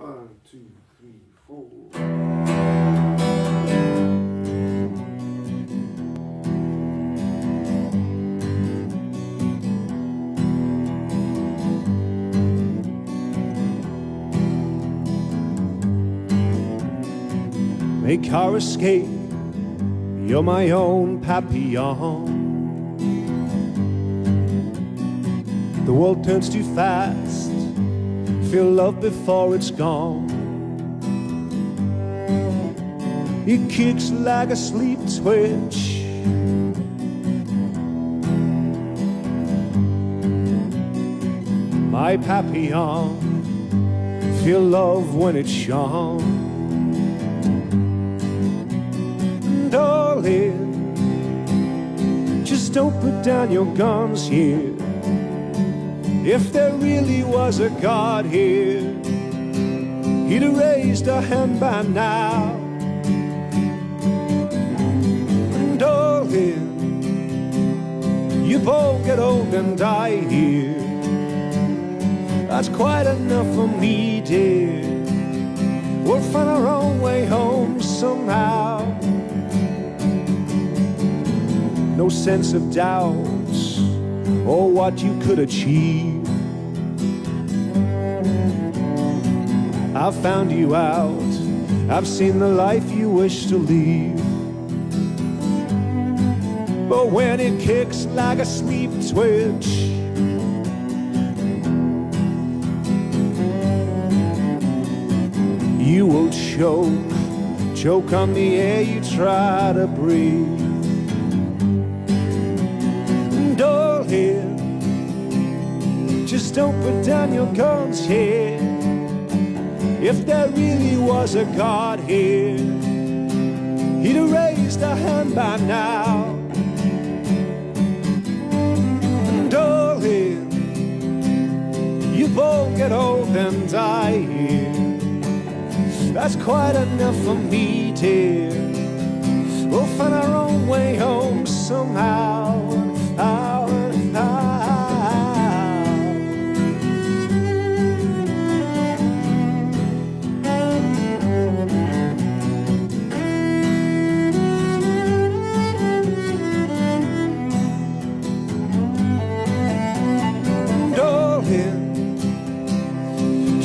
One, two, three, four. Make our escape, you're my own papillon. The world turns too fast, feel love before it's gone. It kicks like a sleep twitch. My papillon, feel love when it's shone. Darling, just don't put down your guns here. If there really was a God here, He'd have raised a hand by now. And Darling, you both get old and die here. That's quite enough for me, dear. We'll find our own way home somehow. No sense of doubts or what you could achieve. I've found you out, I've seen the life you wish to leave. But when it kicks like a sleep twitch, you will choke, choke on the air you try to breathe. Just don't put down your guns here. If there really was a God here, He'd have raised a hand by now. And Darling, you both get old and die here. That's quite enough for me, dear.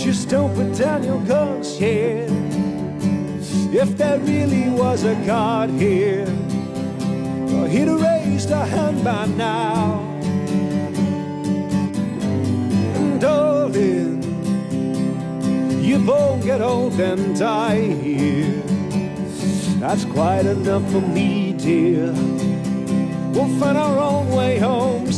Just don't put down your guns here. If there really was a God here, well, He'd have raised a hand by now. And Darling, you both get old and die here. That's quite enough for me, dear. We'll find our own way home.